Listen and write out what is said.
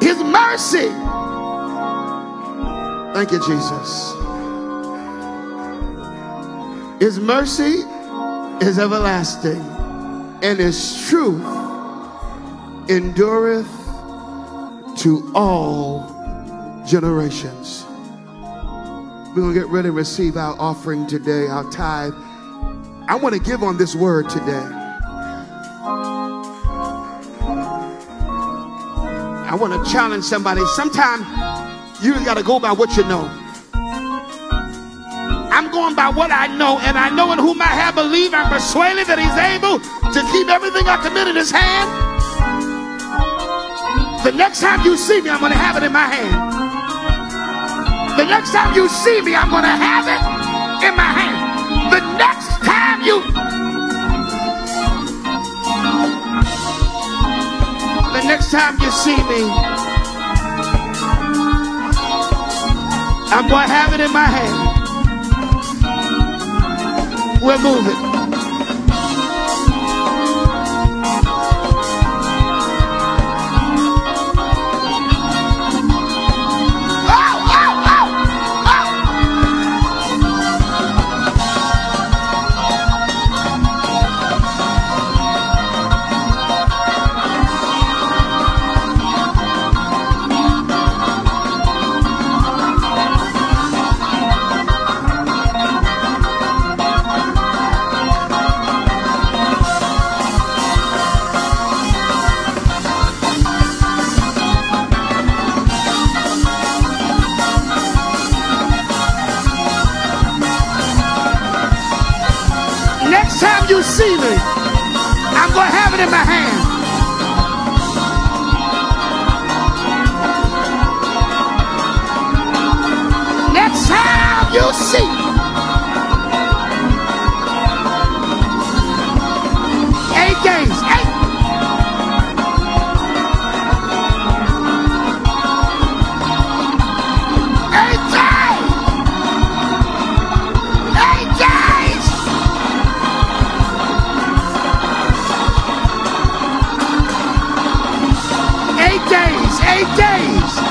His mercy. Thank you, Jesus. His mercy is everlasting, and his truth endureth to all generations. We're going to get ready to receive our offering today, our tithe. I want to give on this word today. I want to challenge somebody. Sometimes you got to go by what you know. I'm going by what I know, and I know in whom I have believed. I'm persuaded that He's able to keep everything I committed in His hand. The next time you see me, I'm going to have it in my hand. The next time you see me, I'm going to have it in my hand. The next time you. Time you see me, I'm going to have it in my hand. We're moving. See me, I'm going to have it in my hand. Next time you see days, eight days.